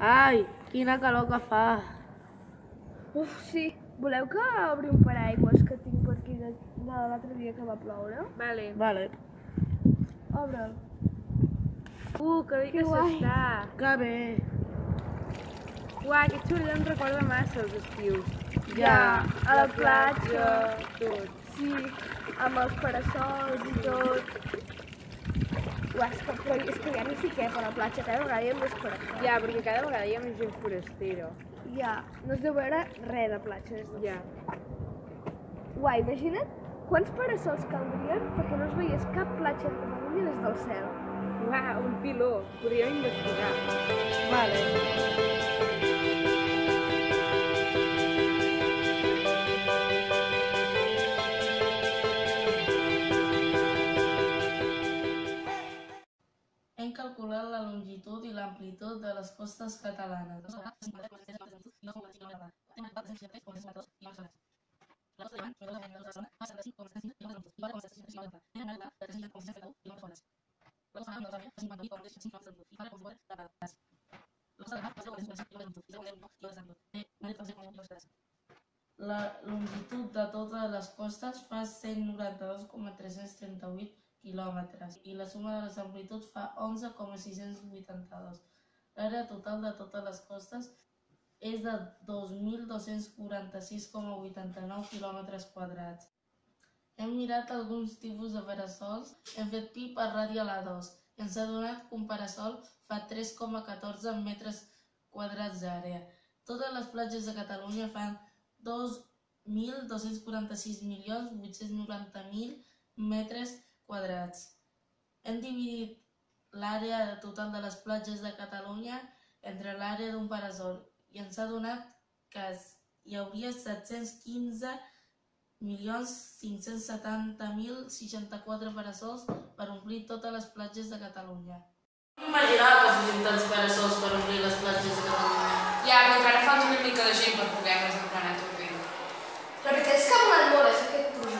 Ai, quina calor que fa. Uf, sí. Voleu que obri un paraigües que tinc per aquí de, de l'altre dia que va ploure? Vale. Vale, Obre'l. Uh, que bé Que que s'està. que bé. Uah, aquest soroll em recorda massa els estius. Ja, a la platja. Tot. Sí, amb els parasols i tot. Uah, és que, és que per la platja, cada vegada hi ha més parasols. Ja, perquè cada vegada hi ha més gent forastera. Ja, no es deu veure res de del Ja. Uai, imagina't quants parasols caldrien perquè no es veiés cap platja de Catalunya des del cel. Uah, un piló. Podríem investigar. Vale. Hem calculat la longitud i l'amplitud de les costes catalanes. La longitud de totes les costes fa 192,338 quilòmetres i la suma de les amplituds fa 11,682. L'àrea total de totes les costes és de 2.246,89 quilòmetres quadrats. Hem mirat alguns tipus de parasols, hem fet pi per radi a la 2 i ens ha donat que un parasol fa 3,14 metres quadrats d'àrea. Totes les platges de Catalunya fan 2.246.890.000 metres quadrats. Hem dividit l'àrea total de les platges de Catalunya entre l'àrea d'un parasol i ens ha donat que hi hauria 715 milions 570.064 parasols per omplir totes les platges de Catalunya. M'imaginava que fossin tants parasols per omplir les platges de Catalunya. Ja, però encara falta una mica de gent per poder desenvolupai tot bé. La veritat és que ha molt és aquest projecte.